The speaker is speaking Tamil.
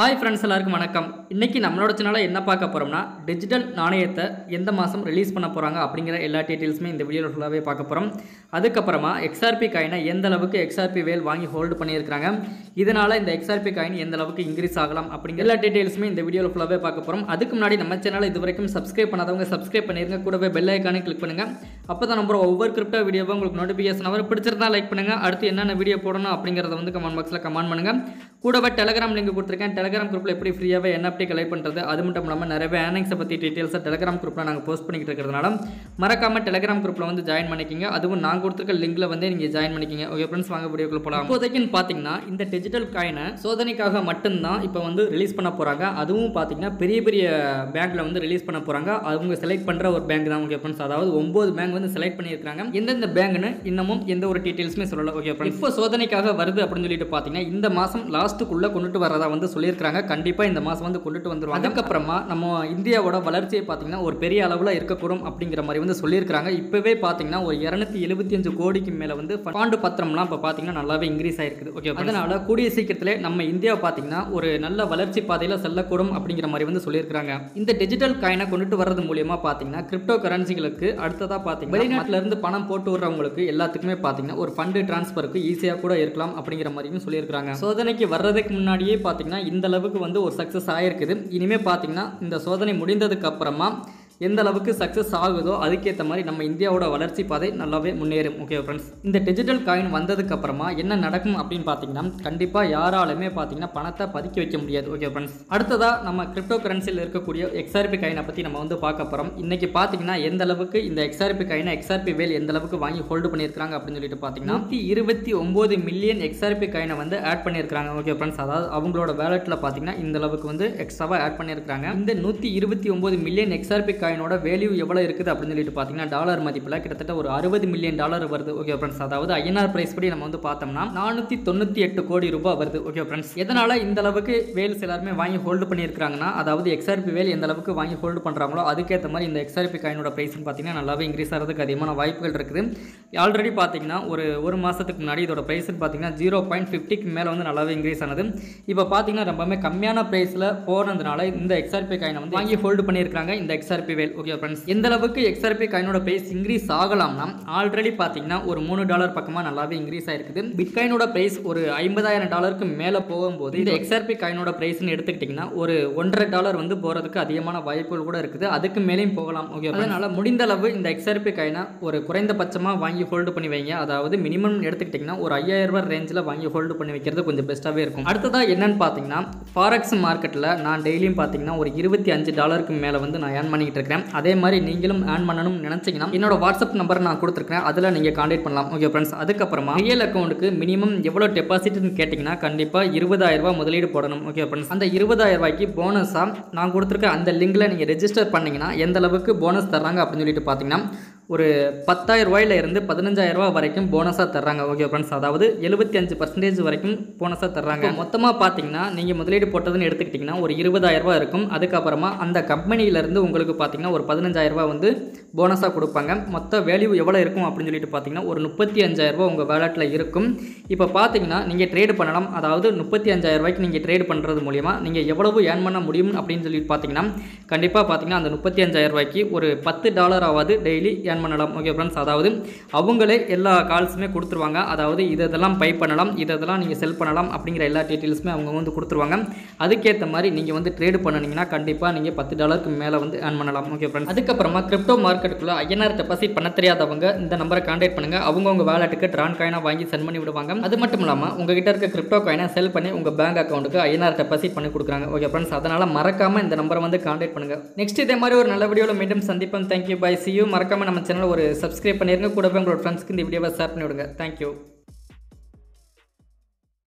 ஹாய் ஃப்ரெண்ட்ஸ் எல்லாருக்கும் வணக்கம். இன்றைக்கி நம்மளோட சேனலில் என்ன பார்க்க போகிறோம்னா டிஜிட்டல் நாணயத்தை எந்த மாதம் ரிலீஸ் பண்ண போகிறாங்க அப்படிங்கிற எல்லா டீட்டெயில்ஸுமே இந்த வீடியோவில் ஃபுல்லாகவே பார்க்க போகிறோம் அதுக்கப்புறமா எக்ஸ்ஆர்பி காயினை எந்த அளவுக்கு எக்ஸ்ஆர்பி வேல் வாங்கி ஹோல்டு பண்ணியிருக்கிறாங்க இதனால் இந்த எக்ஸ்ஆர்பி காயின் எந்த அளவுக்கு இன்க்ரீஸ் ஆகலாம் அப்படிங்கிற எல்லா டீட்டெயில்ஸுமே இந்த வீடியோவில் ஃபுல்லாகவே பார்க்க போகிறோம் அதுக்கு முன்னாடி நம்ம சேனலை இது வரைக்கும் சப்ஸ்கிரைப் பண்ணாதவங்க சப்ஸ்கிரைப் பண்ணிருங்க. கூடவே பெல் ஐக்கானே கிளிக் பண்ணுங்கள் அப்போ தான் நம்ம ஒவ்வொரு கிரிப்டோ வீடியோவும் உங்களுக்கு நோட்டிஃபிகேஷன் வரும். பிடிச்சிருந்தா லைக் பண்ணுங்கள் அடுத்து என்னென்ன வீடியோ போடணும் அப்படிங்கிறத வந்து கமெண்ட் பாக்ஸில் கமெண்ட் பண்ணுங்கள் கூடவே டெலகிராம் லிங்க் கொடுத்துருக்கேன். டெலகிராம் டெலகிராம் குரூப்பில் எப்படி ஃப்ரீயாகவே என்எஃப்டி கலெக்ட் பண்ணுறது அது மட்டும் இல்லாமல் நிறைய ஏர்னிங்ஸை பற்றி டீட்டெயில்ஸாக டெலகிராம் குரூப்பில் நாங்கள் போஸ்ட் பண்ணிக்கிட்டு இருக்கிறதுனால மறக்காமல் டெலகிராம் குரூப்பில் வந்து ஜாயின் பண்ணிக்கிங்க. அதுவும் நான் கொடுத்துருக்க லிங்கில் வந்து நீங்கள் ஜாயின் பண்ணிக்கிங்க. ஓகே ஃப்ரெண்ட்ஸ் வாங்க வீடியோக்குள்ள போகலாம் இப்போதைக்குன்னு பார்த்தீங்கன்னா இந்த டிஜிட்டல் காயினை சோதனைக்காக மட்டும்தான் இப்போ வந்து ரிலீஸ் பண்ண போகிறாங்க அதுவும் பார்த்தீங்கன்னா பெரிய பெரிய பேங்க்கில் வந்து ரிலீஸ் பண்ண போகிறாங்க அவங்க செலக்ட் பண்ணுற ஒரு பேங்க் தான் ஓகே ஃப்ரெண்ட்ஸ் அதாவது ஒம்பது பேங்க் வந்து செலக்ட் பண்ணியிருக்காங்க எந்தெந்த பேங்க்னு இன்னமும் எந்த ஒரு டீட்டெயில்ஸுமே சொல்லலை ஓகே ஃப்ரெண்ட்ஸ் இப்போ சோதனைக்காக வருது அப்படின்னு சொல்லிட்டு பார்த்தீங்கன்னா இந்த மாதம் லாஸ்ட்டுக்குள்ளே கொண்டுட்டு வரதா வந்து சொல்லியிருக்காங்க. கண்டிப்பாக இந்த மாதம் வந்து கொண்டுட்டு வந்துருவாங்க. அதுக்கப்புறமா நம்ம இந்தியாவோட வளர்ச்சியை பார்த்தீங்கன்னா ஒரு பெரிய அளவில் இருக்கக்கூடும் அப்படிங்கிற மாதிரி வந்து சொல்லியிருக்காங்க இப்போவே பார்த்தீங்கன்னா ஒரு இரநூத்தி எழுபத்தி அஞ்சு கோடிக்கு மேலே வந்து பாண்டு பத்திரம்லாம் இப்போ பார்த்தீங்கன்னா நல்லாவே இன்க்ரீஸ் ஆயிருக்குது. ஓகே அதனால கூடிய சீக்கிரத்திலே நம்ம இந்தியா பார்த்தீங்கன்னா ஒரு நல்ல வளர்ச்சி பாதையில் செல்லக்கூடும் அப்படிங்கிற மாதிரி வந்து சொல்லியிருக்காங்க இந்த டிஜிட்டல் காயினை கொண்டுட்டு வர்றது மூலியமா பார்த்தீங்கன்னா கிரிப்டோ கரன்சிகளுக்கு அடுத்ததாக பார்த்தீங்கன்னா வெளிநாட்டுல இருந்து பணம் போட்டு விடுறவங்களுக்கு எல்லாத்துக்குமே பார்த்தீங்கன்னா ஒரு ஃபண்டு டிரான்ஸ்ஃபருக்கு ஈஸியாக கூட இருக்கலாம் அப்படிங்கிற மாதிரியும் சொல்லியிருக்காங்க சோதனைக்கு வர்றதுக்கு முன்னாடியே பார்த்தீங்கன்னா இந்த அளவுக்கு வந்து ஒரு சக்ஸஸ் ஆயிருக்குது. இனிமேல் பார்த்தீங்கன்னா இந்த சோதனை முடிந்ததுக்கு அப்புறமா எந்த அளவுக்கு சக்ஸஸ் ஆகுதோ அதுக்கேற்ற மாதிரி நம்ம இந்தியாவோட வளர்ச்சி பாதை நல்லாவே முன்னேறும் ஓகே ஃப்ரெண்ட்ஸ் இந்த டிஜிட்டல் காயின் வந்ததுக்கு அப்புறமா என்ன நடக்கும் அப்படின்னு பார்த்தீங்கன்னா கண்டிப்பாக யாராலுமே பார்த்தீங்கன்னா பணத்தை பதுக்கி வைக்க முடியாது ஓகே ஃப்ரெண்ட்ஸ் அடுத்ததாக நம்ம கிரிப்டோ கரன்சியில் இருக்கக்கூடிய எக்ஸ்ஆர்பி காயினை பற்றி நம்ம வந்து பார்க்க போகிறோம் இன்னைக்கு பார்த்தீங்கன்னா எந்த அளவுக்கு இந்த எக்ஸ்ஆர்பி காயினை எக்ஸ்ஆர்பி வேல் எந்த அளவுக்கு வாங்கி ஹோல்டு பண்ணியிருக்காங்க அப்படின்னு சொல்லிட்டு பார்த்தீங்கன்னா நூற்றி இருபத்தி ஒம்பது மில்லியன் எக்ஸ்ஆர்பி காயினை வந்து ஆட் பண்ணியிருக்காங்க ஓகே ஃப்ரெண்ட்ஸ் அதாவது அவங்களோட வேலெட்டில் பார்த்தீங்கன்னா இந்த அளவுக்கு வந்து எக்ஸ்ட்ராவாக ஆட் பண்ணியிருக்காங்க இந்த நூற்றி இருபத்தி ஒம்பது மில்லியன் எக்ஸ்ஆர்பி காயினோட வேல்யூ எவ்வளோ இருக்குது அப்படின்னு சொல்லிட்டு பார்த்தீங்கன்னா டாலர் மதிப்பில் கிட்டத்தட்ட ஒரு அறுபது மில்லியன் டாலர் வருது. ஓகே ஃப்ரெண்ட்ஸ் அதாவது ஐஎன்ஆர் பிரைஸ் படி நம்ம வந்து பார்த்தோம்னா நானூற்றி தொண்ணூற்றி எட்டு கோடி ரூபாய் வருது. ஓகே ஃப்ரெண்ட்ஸ் எதனால் இந்த அளவுக்கு வேல்ஸ் எல்லாருமே வாங்கி ஹோல்டு பண்ணியிருக்காங்கன்னா அதாவது எக்ஸ்ஆர்பி வேல் எந்த அளவுக்கு வாங்கி ஹோல்டு பண்ணுறாங்களோ அதுக்கேற்ற மாதிரி இந்த எக்ஸ்ஆர்பி காயினோட ப்ரைஸ்னு பார்த்தீங்கன்னா நல்லாவே இன்க்ரீஸ் ஆகிறதுக்கு அதிகமான வாய்ப்புகள் இருக்குது. ஆல்ரெடி பார்த்தீங்கன்னா ஒரு ஒரு மாதத்துக்கு முன்னாடி இதோட ப்ரைஸ்னு பார்த்தீங்கன்னா ஜீரோ பாயிண்ட் ஃபிஃப்டிக்கு மேலே வந்து நல்லாவே இன்க்ரீஸ் ஆனது. இப்போ பார்த்தீங்கன்னா ரொம்பவே கம்மியான ப்ரைஸில் போனதுனால இந்த எக்ஸ்ஆர்பி காயினை வந்து வாங்கி ஹோல்டு பண்ணியிருக்காங்க இந்த எக்ஸ்ஆர்பி வேல் ஓகே ஃப்ரெண்ட்ஸ் எந்த அளவுக்கு எக்ஸ்ஆர்பி காயினோட ப்ரைஸ் இன்க்ரீஸ் ஆகலாம்னா ஆல்ரெடி பார்த்தீங்கன்னா ஒரு மூணு டாலர் பக்கமாக நல்லாவே இன்க்ரீஸ் ஆயிருக்குது. பிட்காயினோட ப்ரைஸ் ஒரு ஐம்பதாயிரம் டாலருக்கு மேலே போகும்போது இந்த எக்ஸ்ஆர்பி காயினோட ப்ரைஸ்னு எடுத்துக்கிட்டிங்கன்னா ஒரு ஒன்றரை டாலர் வந்து போகிறதுக்கு அதிகமான வாய்ப்புகள் கூட இருக்குது. அதுக்கு மேலேயும் போகலாம். ஓகே அதனால் முடிந்த அளவு இந்த எக்ஸ்ஆர்பி காயினை ஒரு குறைந்தபட்சமாக வாங்கி ஹோல்டு பண்ணி வைங்க. அதாவது மினிமம் எடுத்துக்கிட்டிங்கன்னா ஒரு ஐயாயிரம் ரூபாய் ரேஞ்சில் வாங்கி ஹோல்டு பண்ணி வைக்கிறது கொஞ்சம் பெஸ்ட்டாகவே இருக்கும். அடுத்ததாக என்னன்னு பார்த்தீங்கன்னா ஃபாரெக்ஸ் மார்க்கெட்டில் நான் டெய்லியும் பார்த்தீங்கன்னா ஒரு இருபத்தி அஞ்சு டாலருக்கு மேலே வந்து நான் ஏர்ன் பண்ணிக்கிட்டு கேட்டிருக்கிறேன் அதே மாதிரி நீங்களும் ஏர்ன் பண்ணணும்னு நினச்சிங்கன்னா என்னோட வாட்ஸ்அப் நம்பர் நான் கொடுத்துருக்கேன் அதில் நீங்கள் காண்டாக்ட் பண்ணலாம். ஓகே ஃப்ரெண்ட்ஸ் அதுக்கப்புறமா ரியல் அக்கௌண்ட்டுக்கு மினிமம் எவ்வளோ டெபாசிட்னு கேட்டிங்கன்னா கண்டிப்பாக இருபதாயிரம் முதலீடு போடணும். ஓகே ஃப்ரெண்ட்ஸ் அந்த இருபதாயிரம் ரூபாய்க்கு போனஸாக நான் கொடுத்துருக்க அந்த லிங்கில் நீங்கள் ரெஜிஸ்டர் பண்ணிங்கன்னா எந்த அளவுக்கு போனஸ் தர்றாங்க அப்படின்னு சொல்லிட்டு பார்த்தீங்கன்னா ஒரு பத்தாயிரம் ரூபாயில இருந்து பதினஞ்சாயிரம் ரூபாய் வரைக்கும் போனஸாக தர்றாங்க ஓகே ஃப்ரெண்ட்ஸ் அதாவது எழுபத்தி அஞ்சு பர்சன்டேஜ் வரைக்கும் போனஸாக தர்றாங்க. மொத்தமாக பார்த்தீங்கன்னா நீங்கள் முதலீடு போட்டதுன்னு எடுத்துக்கிட்டிங்கன்னா ஒரு இருபதாயிரம் ரூபாய் இருக்கும். அதுக்கப்புறமா அந்த கம்பெனியிலேருந்து உங்களுக்கு பார்த்தீங்கன்னா ஒரு பதினஞ்சாயிரம் ரூபாய் வந்து போனஸாக கொடுப்பாங்க. மொத்த வேல்யூ எவ்வளோ இருக்கும் அப்படின்னு சொல்லிட்டு பார்த்தீங்கன்னா ஒரு முப்பத்தி அஞ்சாயிரம் ரூபாய் உங்கள் வேலட்டில் இருக்கும். இப்போ பார்த்தீங்கன்னா நீங்கள் ட்ரேடு பண்ணலாம். அதாவது முப்பத்தி அஞ்சாயிரரூபாய்க்கு நீங்கள் ட்ரேட் பண்ணுறது மூலிமா நீங்கள் எவ்வளவு ஏர்ன் பண்ண முடியும் அப்படின்னு சொல்லிட்டு பார்த்தீங்கன்னா கண்டிப்பாக பார்த்தீங்கன்னா அந்த முப்பத்தி அஞ்சாயிரரூபாய்க்கு ஒரு பத்து டாலராவது டெய்லி ஏர்ன் பண்ணலாம். ஓகே ஃப்ரெண்ட்ஸ் அதாவது அவங்களே எல்லா கால்ஸுமே கொடுத்துருவாங்க. அதாவது இது இதெல்லாம் பை பண்ணலாம். இது இதெல்லாம் நீங்கள் செல் பண்ணலாம் அப்படிங்கிற எல்லா டீட்டெயில்ஸுமே அவங்க வந்து கொடுத்துருவாங்க. அதுக்கேற்ற மாதிரி நீங்கள் வந்து ட்ரேடு பண்ணினீங்கன்னா கண்டிப்பாக நீங்கள் பத்து டாலருக்கு மேலே வந்து ஏர்ன் பண்ணலாம். ஓகே ஃப்ரெண்ட்ஸ் அதுக்கப்புறமா கிரிப்டோ மார்க்கெட்டுக்குள்ளே ஐஎன்ஆர் டெபாசிட் பண்ண தெரியாதவங்க இந்த நம்பரை கான்டாக்ட் பண்ணுங்கள் அவங்கவுங்க வேலெட்டுக்கு ட்ரான் காயினாக வாங்கி சென்ட் பண்ணி விடுவாங்க. அது மட்டும் இல்லாமல் உங்ககிட்ட இருக்க கிரிப்டோ காயினை செல் பண்ணி உங்கள் பேங்க் அக்கௌண்ட்டுக்கு ஐஎன்ஆர் டெபாசிட் பண்ணி கொடுக்குறாங்க. ஓகே ஃப்ரெண்ட்ஸ் அதனால் மறக்காமல் இந்த நம்பரை வந்து கான்டாக்ட் பண்ணுங்கள் நெக்ஸ்ட் இதே மாதிரி ஒரு நல்ல வீடியோவில் மீண்டும் சந்திப்போம். தேங்க்யூ பை சி யூ மறக்காமல் நம்ம சேனல் ஒரு சப்ஸ்கிரைப் பண்ணிருங்க. கூடவே உங்களோட ஃப்ரெண்ட்ஸ்க்கு இந்த வீடியோவை ஷேர் பண்ணி விடுங்க தேங்க்யூ